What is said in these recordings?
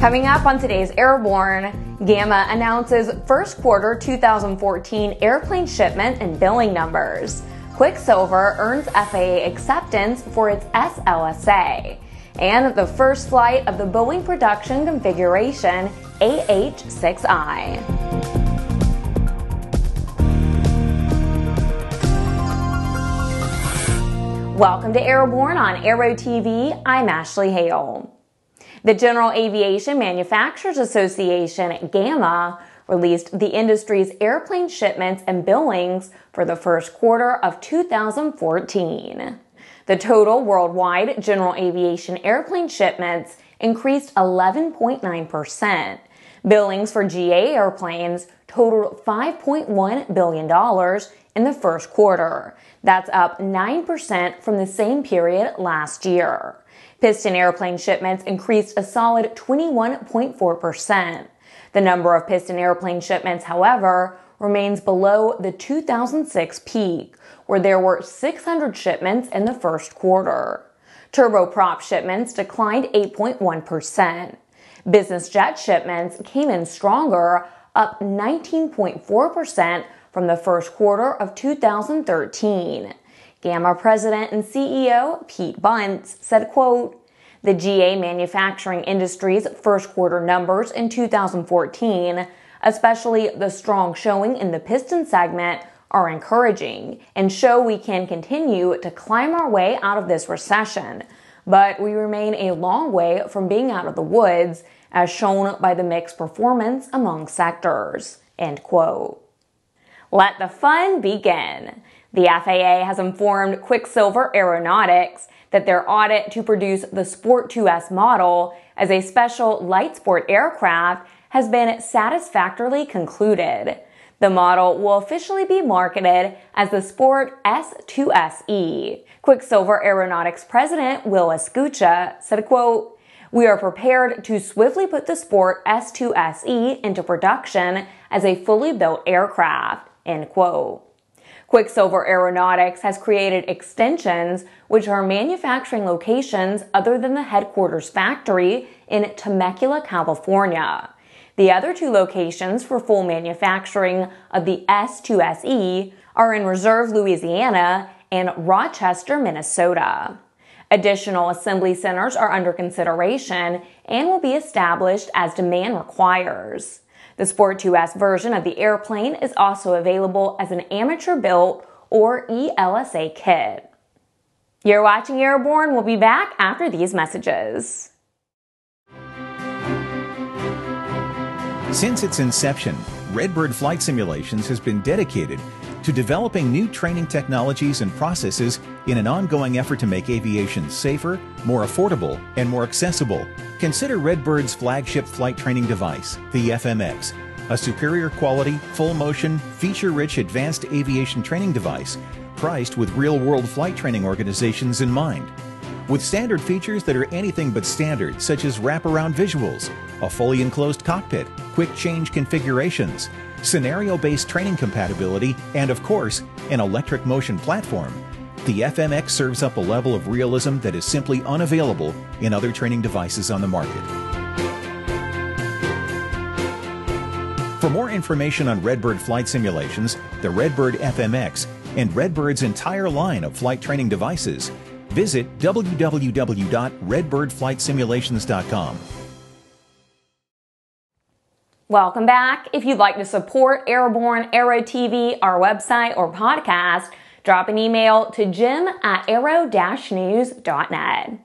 Coming up on today's Airborne, GAMA announces first quarter 2014 airplane shipment and billing numbers. Quicksilver earns FAA acceptance for its SLSA. And the first flight of the Boeing production configuration AH-6I. Welcome to Airborne on Aero TV. I'm Ashley Hale. The General Aviation Manufacturers Association, GAMA, released the industry's airplane shipments and billings for the first quarter of 2014. The total worldwide general aviation airplane shipments increased 11.9%. Billings for GA airplanes totaled $5.1 billion in the first quarter. That's up 9% from the same period last year. Piston airplane shipments increased a solid 21.4%. The number of piston airplane shipments, however, remains below the 2006 peak, where there were 600 shipments in the first quarter. Turboprop shipments declined 8.1%. Business jet shipments came in stronger, up 19.4% from the first quarter of 2013. GAMA president and CEO Pete Bunce said, quote, the GA manufacturing industry's first quarter numbers in 2014, especially the strong showing in the piston segment, are encouraging and show we can continue to climb our way out of this recession. But we remain a long way from being out of the woods, as shown by the mixed performance among sectors. End quote. Let the fun begin. The FAA has informed Quicksilver Aeronautics that their audit to produce the Sport 2S model as a special light sport aircraft has been satisfactorily concluded. The model will officially be marketed as the Sport S2SE. Quicksilver Aeronautics President Will Escutia said, quote, we are prepared to swiftly put the Sport S2SE into production as a fully built aircraft. End quote. Quicksilver Aeronautics has created extensions, which are manufacturing locations other than the headquarters factory in Temecula, California. The other two locations for full manufacturing of the S2SE are in Reserve, Louisiana and Rochester, Minnesota. Additional assembly centers are under consideration and will be established as demand requires. The Sport 2S version of the airplane is also available as an amateur built or ELSA kit. You're watching Airborne. We'll be back after these messages. Since its inception, Redbird Flight Simulations has been dedicated to developing new training technologies and processes in an ongoing effort to make aviation safer, more affordable, and more accessible. Consider Redbird's flagship flight training device, the FMX, a superior quality, full motion, feature rich advanced aviation training device priced with real world flight training organizations in mind. With standard features that are anything but standard, such as wraparound visuals, a fully enclosed cockpit, quick change configurations, scenario based training compatibility, and of course, an electric motion platform, the FMX serves up a level of realism that is simply unavailable in other training devices on the market. For more information on Redbird flight simulations, the Redbird FMX, and Redbird's entire line of flight training devices, visit www.redbirdflightsimulations.com. Welcome back. If you'd like to support Airborne Aero TV, our website or podcast, drop an email to jim at aero-news.net.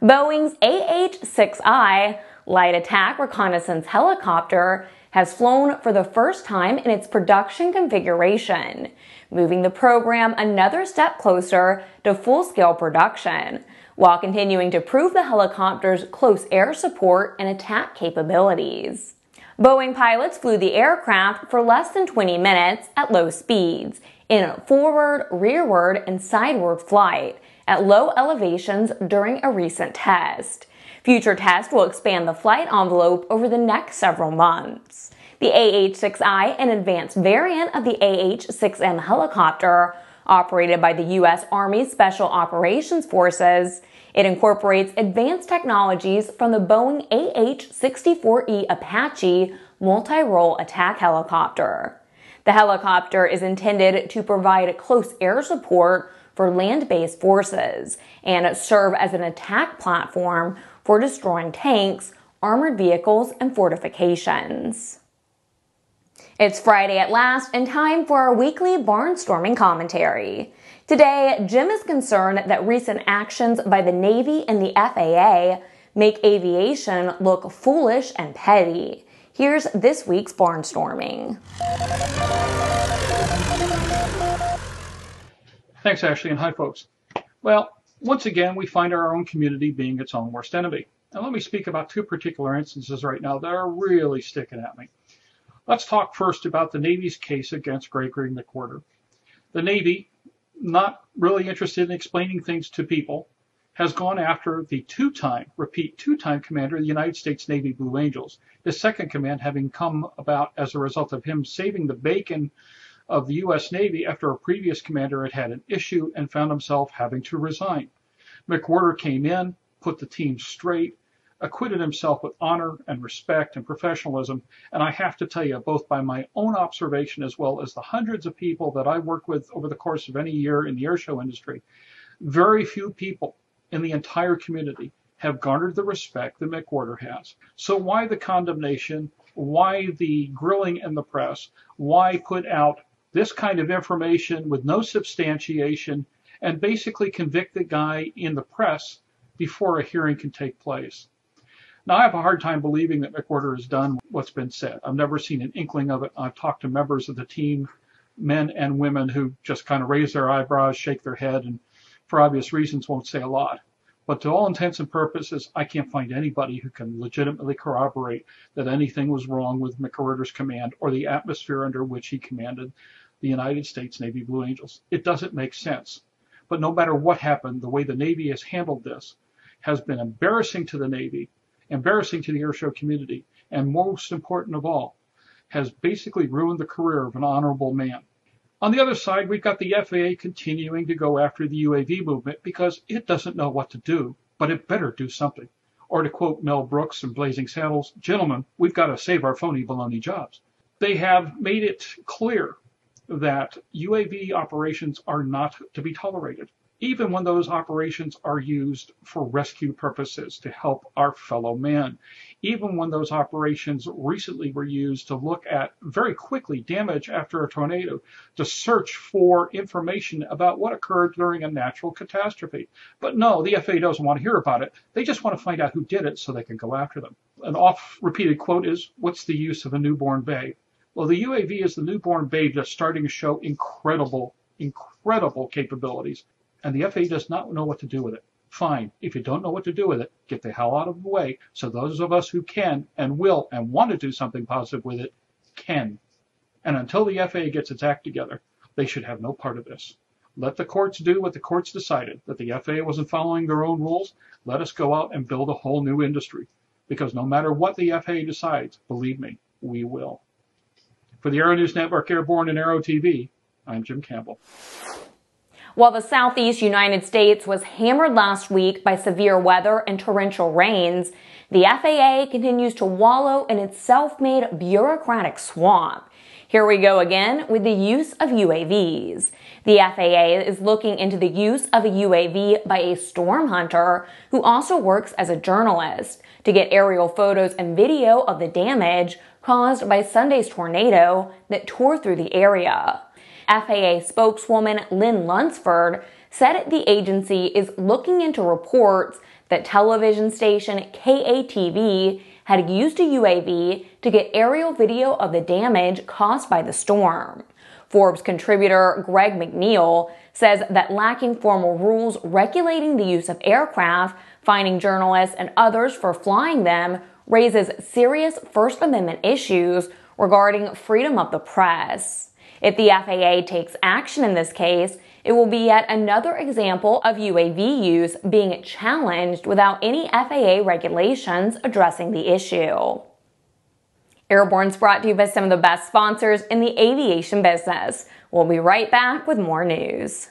Boeing's AH-6I light attack reconnaissance helicopter has flown for the first time in its production configuration, moving the program another step closer to full-scale production, while continuing to prove the helicopter's close air support and attack capabilities. Boeing pilots flew the aircraft for less than 20 minutes at low speeds in forward, rearward, and sideward flight at low elevations during a recent test. Future tests will expand the flight envelope over the next several months. The AH-6I, an advanced variant of the AH-6M helicopter, operated by the U.S. Army Special Operations Forces, It incorporates advanced technologies from the Boeing AH 64E Apache multi role attack helicopter. The helicopter is intended to provide close air support for land based forces and serve as an attack platform for destroying tanks, armored vehicles, and fortifications. It's Friday at last and time for our weekly barnstorming commentary. Today, Jim is concerned that recent actions by the Navy and the FAA make aviation look foolish and petty. Here's this week's barnstorming. Thanks, Ashley, and hi, folks. Well, once again, we find our own community being its own worst enemy. And let me speak about two particular instances right now that are really sticking at me. Let's talk first about the Navy's case against Gregory McWherter. The quarter. The Navy, not really interested in explaining things to people, has gone after the two-time, repeat, two-time commander of the United States Navy Blue Angels. His second command having come about as a result of him saving the bacon of the U.S. Navy after a previous commander had had an issue and found himself having to resign. McWherter came in, put the team straight, acquitted himself with honor and respect and professionalism. And I have to tell you, both by my own observation as well as the hundreds of people that I work with over the course of any year in the airshow industry, very few people in the entire community have garnered the respect that McWherter has. So why the condemnation? Why the grilling in the press? Why put out this kind of information with no substantiation and basically convict the guy in the press before a hearing can take place? Now, I have a hard time believing that McWherter has done what's been said. I've never seen an inkling of it. I've talked to members of the team, men and women, who just kind of raise their eyebrows, shake their head, and for obvious reasons won't say a lot. But to all intents and purposes, I can't find anybody who can legitimately corroborate that anything was wrong with McWherter's command or the atmosphere under which he commanded the United States Navy Blue Angels. It doesn't make sense. But no matter what happened, the way the Navy has handled this has been embarrassing to the Navy embarrassing to the airshow community, and most important of all, has basically ruined the career of an honorable man. On the other side, we've got the FAA continuing to go after the UAV movement because it doesn't know what to do, but it better do something. Or to quote Mel Brooks in Blazing Saddles, gentlemen, we've got to save our phony baloney jobs. They have made it clear that UAV operations are not to be tolerated even when those operations are used for rescue purposes to help our fellow man. Even when those operations recently were used to look at very quickly damage after a tornado, to search for information about what occurred during a natural catastrophe. But no, the FAA doesn't want to hear about it. They just want to find out who did it so they can go after them. An oft repeated quote is, What's the use of a newborn babe? Well, the UAV is the newborn babe that's starting to show incredible, incredible capabilities and the FAA does not know what to do with it. Fine. If you don't know what to do with it, get the hell out of the way so those of us who can and will and want to do something positive with it can. And until the FAA gets its act together, they should have no part of this. Let the courts do what the courts decided, that the FAA wasn't following their own rules. Let us go out and build a whole new industry. Because no matter what the FAA decides, believe me, we will. For the Aero News Network Airborne and Aero TV, I'm Jim Campbell. While the southeast United States was hammered last week by severe weather and torrential rains, the FAA continues to wallow in its self-made bureaucratic swamp. Here we go again with the use of UAVs. The FAA is looking into the use of a UAV by a storm hunter who also works as a journalist to get aerial photos and video of the damage caused by Sunday's tornado that tore through the area. FAA spokeswoman Lynn Lunsford said the agency is looking into reports that television station KATV had used a UAV to get aerial video of the damage caused by the storm. Forbes contributor Greg McNeal says that lacking formal rules regulating the use of aircraft, fining journalists and others for flying them raises serious First Amendment issues regarding freedom of the press. If the FAA takes action in this case, it will be yet another example of UAV use being challenged without any FAA regulations addressing the issue. Airborne's brought to you by some of the best sponsors in the aviation business. We'll be right back with more news.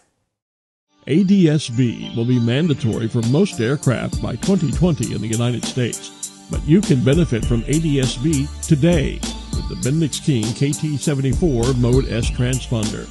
ADSB will be mandatory for most aircraft by 2020 in the United States, but you can benefit from ADSB today with the Bendix King KT74 Mode S transponder.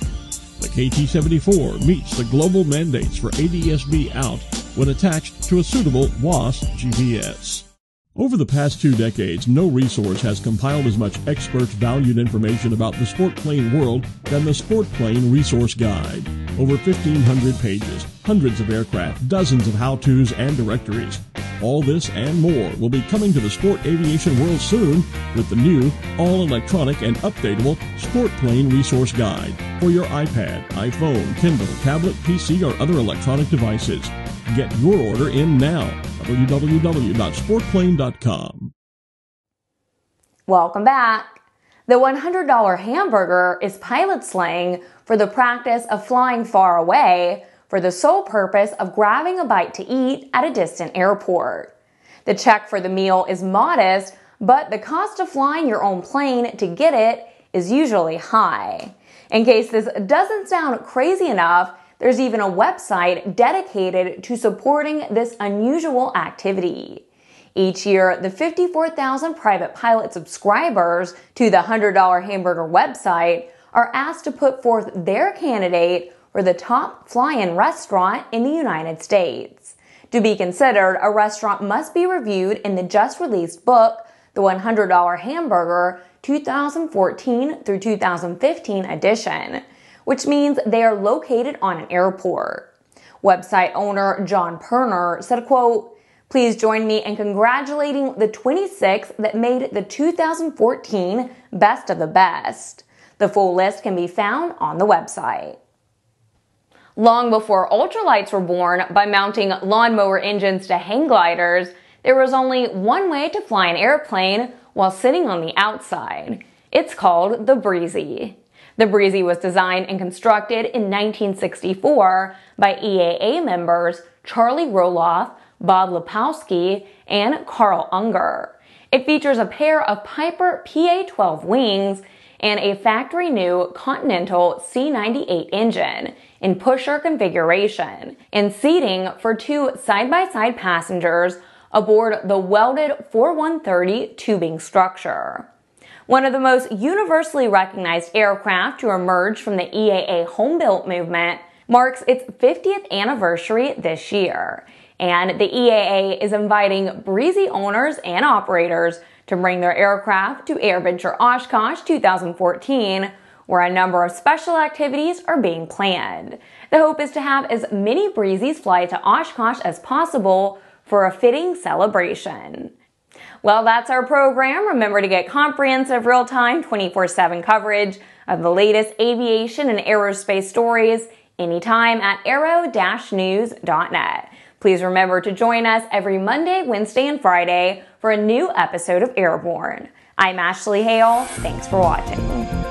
The KT74 meets the global mandates for ADSB out when attached to a suitable WAAS GPS. Over the past two decades, no resource has compiled as much expert valued information about the sport plane world than the Sport Plane Resource Guide. Over 1,500 pages, hundreds of aircraft, dozens of how-tos and directories. All this and more will be coming to the sport aviation world soon with the new, all-electronic and updatable Sport Plane Resource Guide for your iPad, iPhone, Kindle, tablet, PC, or other electronic devices. Get your order in now www.sportplane.com. Welcome back. The $100 hamburger is pilot slang for the practice of flying far away for the sole purpose of grabbing a bite to eat at a distant airport. The check for the meal is modest, but the cost of flying your own plane to get it is usually high. In case this doesn't sound crazy enough, there's even a website dedicated to supporting this unusual activity. Each year, the 54,000 private pilot subscribers to the $100 Hamburger website are asked to put forth their candidate for the top fly-in restaurant in the United States. To be considered, a restaurant must be reviewed in the just released book, The $100 Hamburger 2014 through 2015 edition which means they are located on an airport. Website owner John Purner said, quote, Please join me in congratulating the 26 that made the 2014 Best of the Best. The full list can be found on the website. Long before ultralights were born by mounting lawnmower engines to hang gliders, there was only one way to fly an airplane while sitting on the outside. It's called the breezy. The Breezy was designed and constructed in 1964 by EAA members Charlie Roloff, Bob Liposky, and Karl Unger. It features a pair of Piper PA-12 wings and a factory new Continental C98 engine in pusher configuration and seating for two side-by-side passengers aboard the welded 4130 tubing structure. One of the most universally recognized aircraft to emerge from the EAA homebuilt movement marks its 50th anniversary this year. And the EAA is inviting Breezy owners and operators to bring their aircraft to AirVenture Oshkosh 2014, where a number of special activities are being planned. The hope is to have as many Breezys fly to Oshkosh as possible for a fitting celebration. Well, that's our program. Remember to get comprehensive real-time 24-7 coverage of the latest aviation and aerospace stories anytime at aero-news.net. Please remember to join us every Monday, Wednesday, and Friday for a new episode of Airborne. I'm Ashley Hale. Thanks for watching.